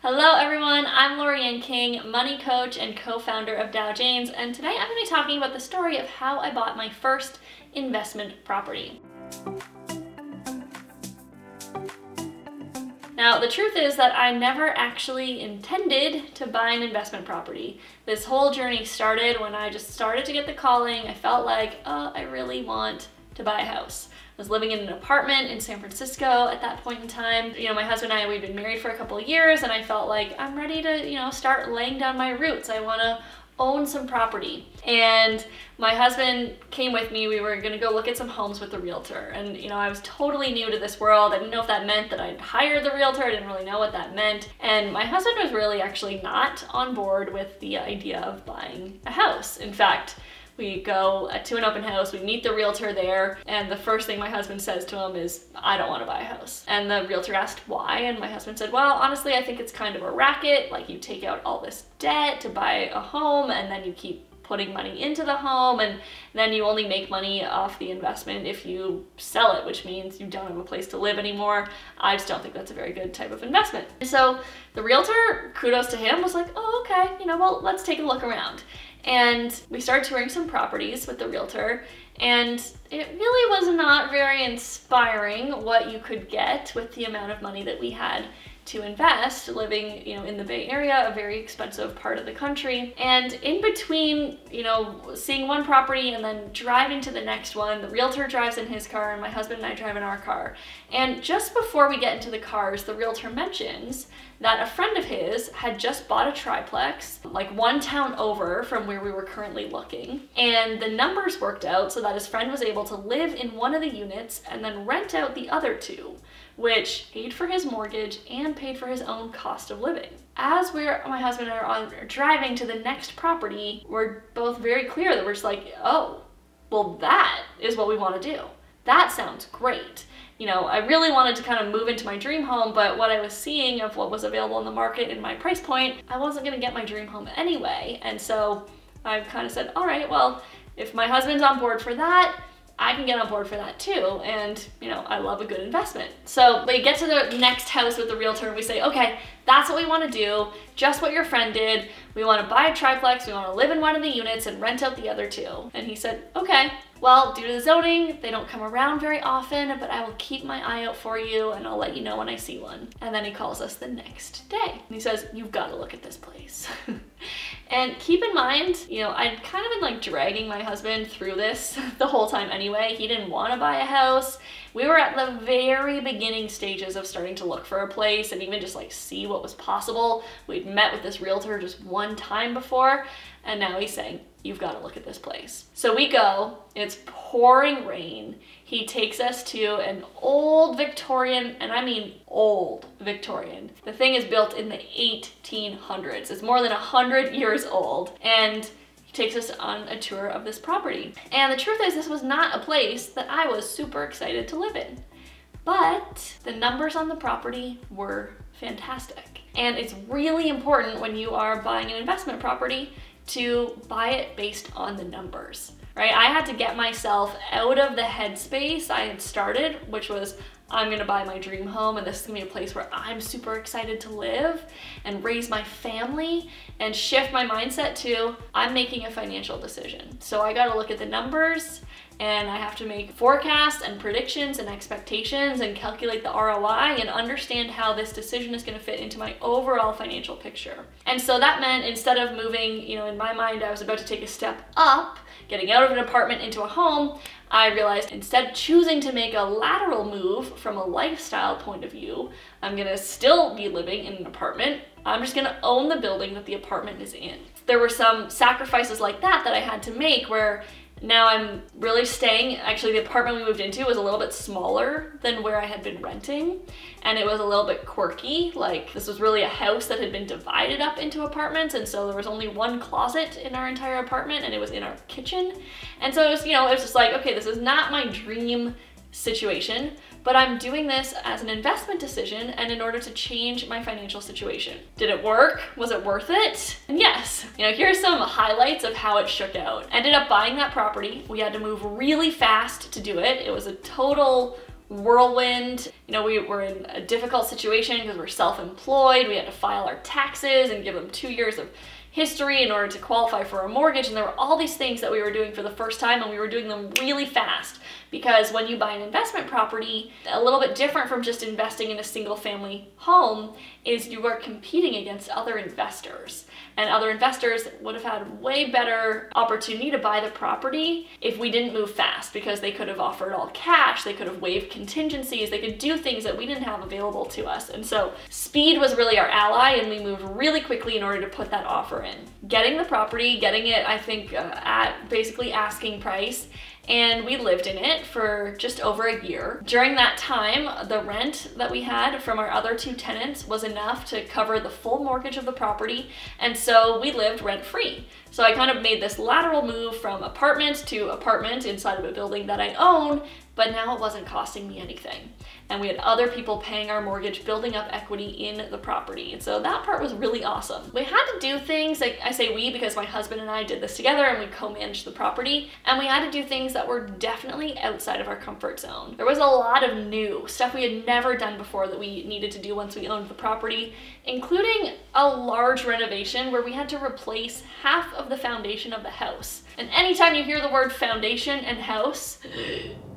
Hello everyone, I'm Lorianne King, money coach and co-founder of Dow Janes, and today I'm going to be talking about the story of how I bought my first investment property. Now, the truth is that I never actually intended to buy an investment property. This whole journey started when I just started to get the calling. I felt like, oh, I really want to buy a house. Was living in an apartment in San Francisco at that point in time. You know, my husband and I, we'd been married for a couple of years and I felt like I'm ready to, you know, start laying down my roots. I want to own some property. And my husband came with me. We were to go look at some homes with the realtor. And, you know, I was totally new to this world. I didn't know if that meant that I'd hire the realtor. I didn't really know what that meant. And my husband was really actually not on board with the idea of buying a house. In fact, we go uh, to an open house, we meet the realtor there, and the first thing my husband says to him is, I don't want to buy a house. And the realtor asked why, and my husband said, well, honestly, I think it's kind of a racket. Like you take out all this debt to buy a home, and then you keep putting money into the home and then you only make money off the investment if you sell it, which means you don't have a place to live anymore. I just don't think that's a very good type of investment. So the realtor, kudos to him, was like, oh, okay, you know, well, let's take a look around. And we started touring some properties with the realtor and it really was not very inspiring what you could get with the amount of money that we had to invest living you know in the bay area a very expensive part of the country. And in between you know seeing one property and then driving to the next one the realtor drives in his car and my husband and i drive in our car. And just before we get into the cars the realtor mentions that a friend of his had just bought a triplex like one town over from where we were currently looking and the numbers worked out so that his friend was able to live in one of the units and then rent out the other two which paid for his mortgage and paid for his own cost of living. As we're, my husband and I are driving to the next property, we're both very clear that we're just like, oh, well, that is what we want to do. That sounds great. You know, I really wanted to kind of move into my dream home, but what I was seeing of what was available in the market in my price point, I wasn't to get my dream home anyway. And so I kind of said, all right, well, if my husband's on board for that, I can get on board for that too. And, you know, I love a good investment. So we get to the next house with the realtor and we say, okay, that's what we want to do. Just what your friend did. We want to buy a triplex. We want to live in one of the units and rent out the other two. And he said, okay, well, due to the zoning, they don't come around very often, but I will keep my eye out for you and I'll let you know when I see one. And then he calls us the next day. And he says, you've got to look at this place. and keep in mind, you know, I'd kind of been like dragging my husband through this the whole time anyway. He didn't want to buy a house. We were at the very beginning stages of starting to look for a place and even just like see what was possible. We'd met with this realtor just one time before and now he's saying, you've got to look at this place. So we go, it's pouring rain. He takes us to an old Victorian, and I mean old Victorian. The thing is built in the 1800s. It's more than 100 years old. And he takes us on a tour of this property. And the truth is, this was not a place that I was super excited to live in. But the numbers on the property were fantastic. And it's really important when you are buying an investment property to buy it based on the numbers, right? I had to get myself out of the headspace I had started, which was I'm gonna buy my dream home and this is gonna be a place where I'm super excited to live and raise my family and shift my mindset to I'm making a financial decision. So I gotta look at the numbers and I have to make forecasts and predictions and expectations and calculate the ROI and understand how this decision is going to fit into my overall financial picture. And so that meant instead of moving, you know, in my mind, I was about to take a step up, getting out of an apartment into a home, I realized instead choosing to make a lateral move from a lifestyle point of view, I'm gonna still be living in an apartment. I'm just gonna own the building that the apartment is in. There were some sacrifices like that that I had to make where now I'm really staying, actually the apartment we moved into was a little bit smaller than where I had been renting and it was a little bit quirky. Like this was really a house that had been divided up into apartments and so there was only one closet in our entire apartment and it was in our kitchen. And so it was, you know, it was just like, okay, this is not my dream situation, but I'm doing this as an investment decision and in order to change my financial situation. Did it work? Was it worth it? And yes. You know, here's some highlights of how it shook out. Ended up buying that property. We had to move really fast to do it. It was a total whirlwind. You know, we were in a difficult situation because we're self-employed. We had to file our taxes and give them two years of history in order to qualify for a mortgage. And there were all these things that we were doing for the first time and we were doing them really fast because when you buy an investment property, a little bit different from just investing in a single family home is you are competing against other investors and other investors would have had way better opportunity to buy the property if we didn't move fast because they could have offered all cash, they could have waived contingencies, they could do things that we didn't have available to us. And so speed was really our ally and we moved really quickly in order to put that offer in. Getting the property, getting it, I think, uh, at basically asking price and we lived in it for just over a year. During that time, the rent that we had from our other two tenants was enough to cover the full mortgage of the property, and so we lived rent free. So I kind of made this lateral move from apartment to apartment inside of a building that I own, but now it wasn't costing me anything and we had other people paying our mortgage, building up equity in the property. And so that part was really awesome. We had to do things, like I say we because my husband and I did this together and we co-managed the property, and we had to do things that were definitely outside of our comfort zone. There was a lot of new stuff we had never done before that we needed to do once we owned the property, including a large renovation where we had to replace half of the foundation of the house. And anytime you hear the word foundation and house,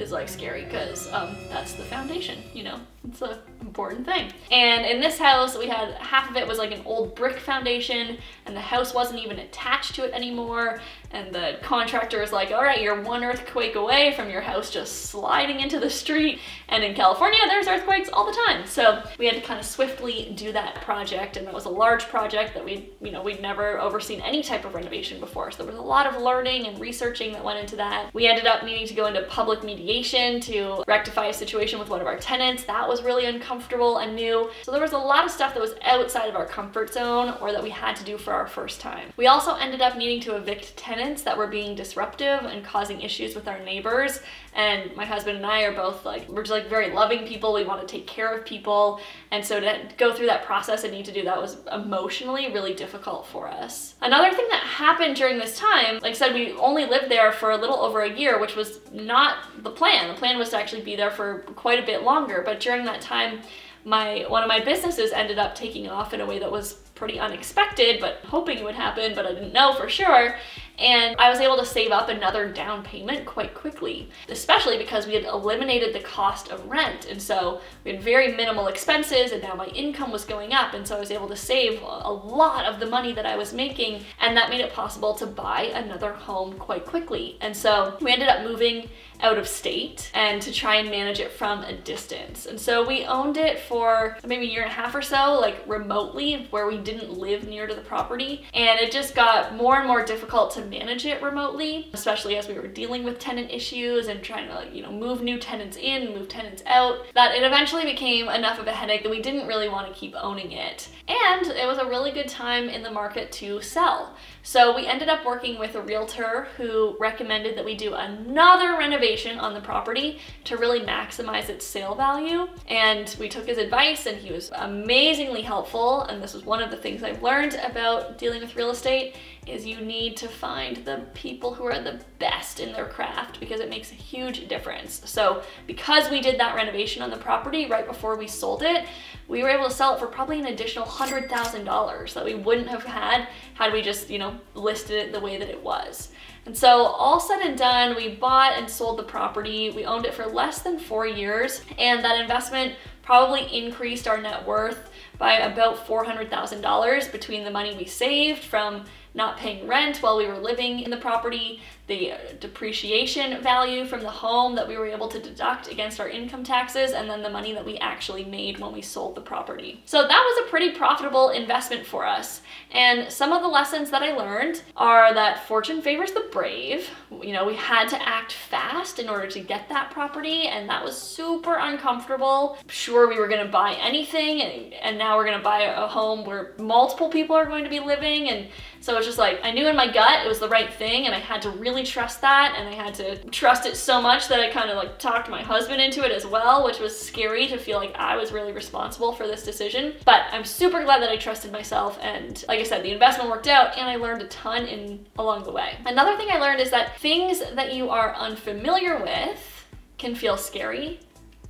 is like scary because um, that's the foundation, you know, it's an important thing. And in this house, we had half of it was like an old brick foundation and the house wasn't even attached to it anymore. And the contractor was like, all right, you're one earthquake away from your house just sliding into the street. And in California, there's earthquakes all the time. So we had to kind of swiftly do that project. And that was a large project that we, you know, we'd never overseen any type of renovation before. So there was a lot of learning and researching that went into that. We ended up needing to go into public mediation to rectify a situation with one of our tenants. That was really uncomfortable and new. So there was a lot of stuff that was outside of our comfort zone or that we had to do for our first time. We also ended up needing to evict tenants tenants that were being disruptive and causing issues with our neighbors. And my husband and I are both like, we're just like very loving people. We want to take care of people. And so to go through that process and need to do that was emotionally really difficult for us. Another thing that happened during this time, like I said, we only lived there for a little over a year, which was not the plan. The plan was to actually be there for quite a bit longer. But during that time, my one of my businesses ended up taking off in a way that was pretty unexpected, but hoping it would happen, but I didn't know for sure and I was able to save up another down payment quite quickly, especially because we had eliminated the cost of rent. And so we had very minimal expenses and now my income was going up. And so I was able to save a lot of the money that I was making. And that made it possible to buy another home quite quickly. And so we ended up moving out of state and to try and manage it from a distance. And so we owned it for maybe a year and a half or so, like remotely, where we didn't live near to the property. And it just got more and more difficult to manage it remotely, especially as we were dealing with tenant issues and trying to like, you know, move new tenants in, move tenants out, that it eventually became enough of a headache that we didn't really want to keep owning it. And it was a really good time in the market to sell. So we ended up working with a realtor who recommended that we do another renovation on the property to really maximize its sale value. And we took his advice and he was amazingly helpful. And this was one of the things I've learned about dealing with real estate is you need to find the people who are the best in their craft because it makes a huge difference. So because we did that renovation on the property right before we sold it, we were able to sell it for probably an additional $100,000 that we wouldn't have had had we just, you know, listed it the way that it was. And so all said and done, we bought and sold the property. We owned it for less than four years and that investment probably increased our net worth by about $400,000 between the money we saved from not paying rent while we were living in the property, the depreciation value from the home that we were able to deduct against our income taxes, and then the money that we actually made when we sold the property. So that was a pretty profitable investment for us. And some of the lessons that I learned are that fortune favors the brave. You know, we had to act fast in order to get that property, and that was super uncomfortable. Sure, we were gonna buy anything, and, now we're gonna buy a home where multiple people are going to be living, and so it's just like, I knew in my gut it was the right thing, and I had to really really trust that and I had to trust it so much that I kind of like talked my husband into it as well, which was scary to feel like I was really responsible for this decision. But I'm super glad that I trusted myself and like I said, the investment worked out and I learned a ton in along the way. Another thing I learned is that things that you are unfamiliar with can feel scary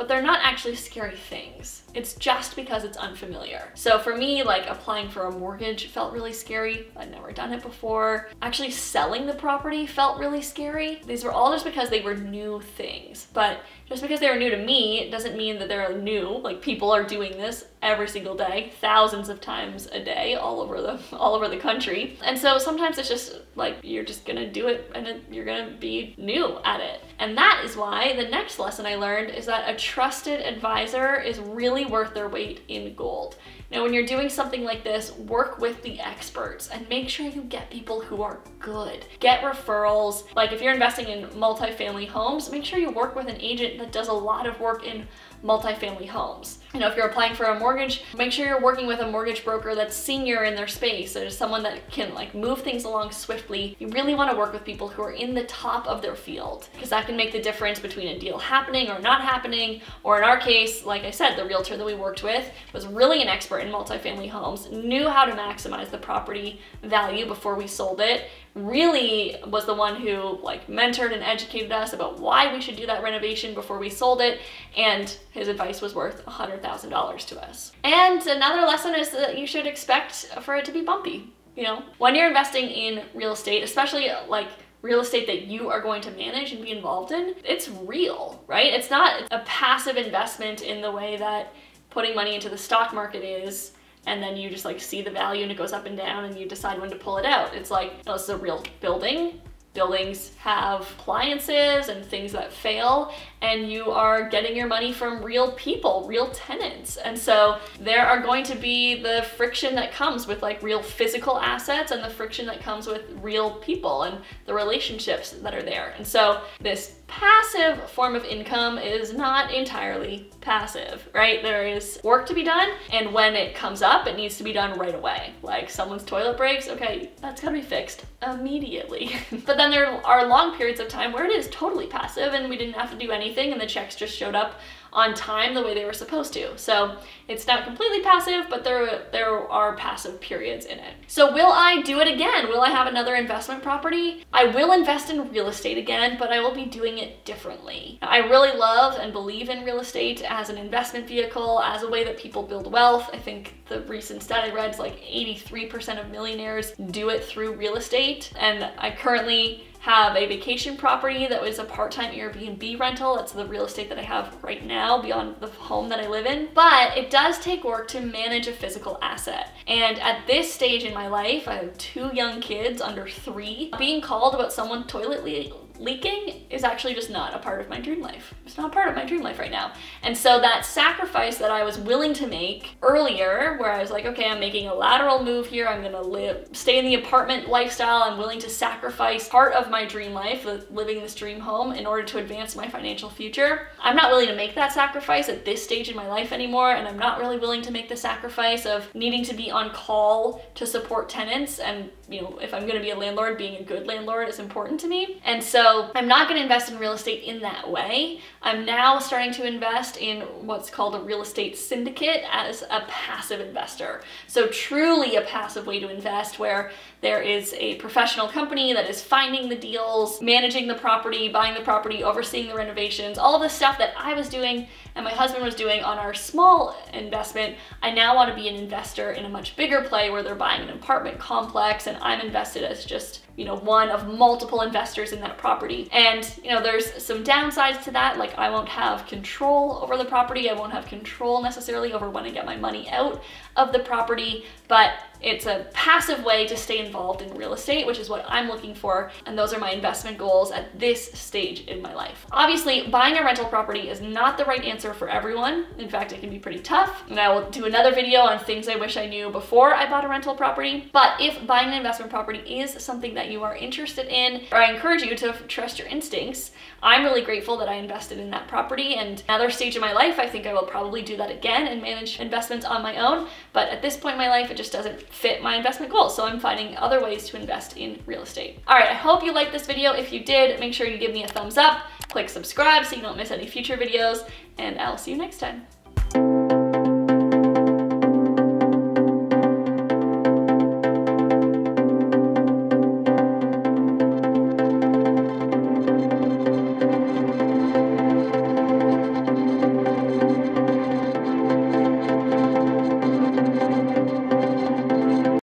but they're not actually scary things. It's just because it's unfamiliar. So for me, like applying for a mortgage felt really scary. I'd never done it before. Actually selling the property felt really scary. These were all just because they were new things. But just because they were new to me doesn't mean that they're new. Like people are doing this every single day, thousands of times a day all over the all over the country. And so sometimes it's just like you're just gonna do it and you're gonna be new at it. And that is why the next lesson I learned is that a trusted advisor is really worth their weight in gold. Now, when you're doing something like this, work with the experts and make sure you get people who are good. Get referrals. Like if you're investing in multifamily homes, make sure you work with an agent that does a lot of work in multifamily homes. You know, if you're applying for a mortgage, make sure you're working with a mortgage broker that's senior in their space or someone that can like move things along swiftly. You really want to work with people who are in the top of their field because that can make the difference between a deal happening or not happening. Or in our case, like I said, the realtor that we worked with was really an expert in multifamily homes, knew how to maximize the property value before we sold it, really was the one who like mentored and educated us about why we should do that renovation before we sold it and his advice was worth $100,000 to us. And another lesson is that you should expect for it to be bumpy. You know, when you're investing in real estate, especially like real estate that you are going to manage and be involved in, it's real, right? It's not a passive investment in the way that putting money into the stock market is and then you just like see the value and it goes up and down and you decide when to pull it out. It's like, oh, this is a real building. Buildings have appliances and things that fail and you are getting your money from real people, real tenants. And so there are going to be the friction that comes with like real physical assets and the friction that comes with real people and the relationships that are there. And so this passive form of income is not entirely passive, right? There is work to be done, and when it comes up, it needs to be done right away. Like someone's toilet breaks, okay, that's gotta be fixed immediately. but then there are long periods of time where it is totally passive and we didn't have to do anything and the checks just showed up on time the way they were supposed to. So it's not completely passive, but there, there are passive periods in it. So will I do it again? Will I have another investment property? I will invest in real estate again, but I will be doing it differently. I really love and believe in real estate as an investment vehicle, as a way that people build wealth. I think the recent stat I read is like 83% of millionaires do it through real estate. And I currently have a vacation property that was a part-time Airbnb rental. That's the real estate that I have right now beyond the home that I live in. But it does take work to manage a physical asset. And at this stage in my life, I have two young kids under three. Being called about someone toilet leaking is actually just not a part of my dream life. It's not a part of my dream life right now. And so that sacrifice that I was willing to make earlier, where I was like, okay, I'm making a lateral move here, I'm gonna live, stay in the apartment lifestyle, I'm willing to sacrifice part of my dream life, living this dream home, in order to advance my financial future. I'm not willing to make that sacrifice at this stage in my life anymore, and I'm not really willing to make the sacrifice of needing to be on call to support tenants, and you know, if I'm gonna be a landlord, being a good landlord is important to me. And so so I'm not gonna invest in real estate in that way. I'm now starting to invest in what's called a real estate syndicate as a passive investor. So truly a passive way to invest where there is a professional company that is finding the deals, managing the property, buying the property, overseeing the renovations, all the stuff that I was doing and my husband was doing on our small investment. I now want to be an investor in a much bigger play where they're buying an apartment complex and I'm invested as just you know, one of multiple investors in that property. And, you know, there's some downsides to that, like I won't have control over the property, I won't have control necessarily over when I get my money out of the property, but it's a passive way to stay involved in real estate, which is what I'm looking for, and those are my investment goals at this stage in my life. Obviously, buying a rental property is not the right answer for everyone. In fact, it can be pretty tough, and I will do another video on things I wish I knew before I bought a rental property. But if buying an investment property is something that you are interested in, or I encourage you to trust your instincts, I'm really grateful that I invested in that property, and another stage in my life, I think I will probably do that again and manage investments on my own, but at this point in my life, it just doesn't fit my investment goals. So I'm finding other ways to invest in real estate. All right, I hope you liked this video. If you did, make sure you give me a thumbs up, click subscribe so you don't miss any future videos, and I'll see you next time.